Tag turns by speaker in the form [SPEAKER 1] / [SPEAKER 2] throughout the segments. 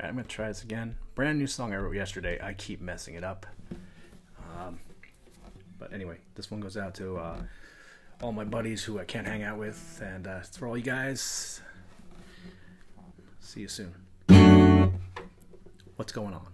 [SPEAKER 1] Right, I'm gonna try this again. Brand new song I wrote yesterday. I keep messing it up. Um, but anyway, this one goes out to uh, all my buddies who I can't hang out with, and uh, it's for all you guys. See you soon. What's going on?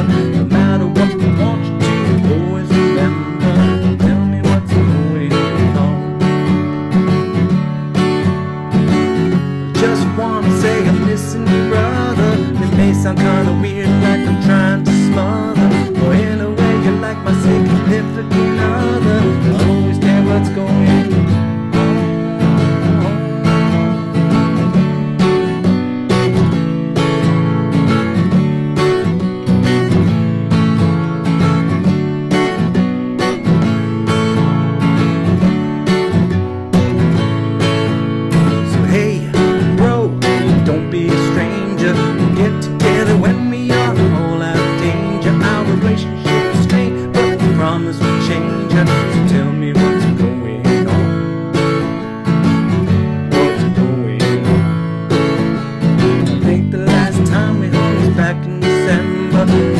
[SPEAKER 1] No matter what you always remember. Tell me what's going on. Just wanna say I'm listening, brother. It may sound kinda weird, like I'm trying to. relationship was but the promise will change. So tell me what's going on. What's going on? I think the last time we hung was back in December.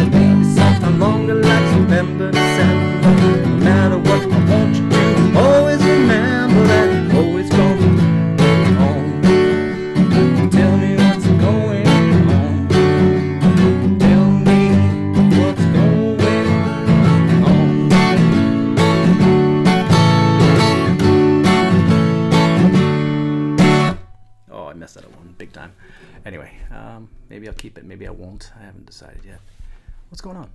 [SPEAKER 1] big time. Anyway, um, maybe I'll keep it. Maybe I won't. I haven't decided yet. What's going on?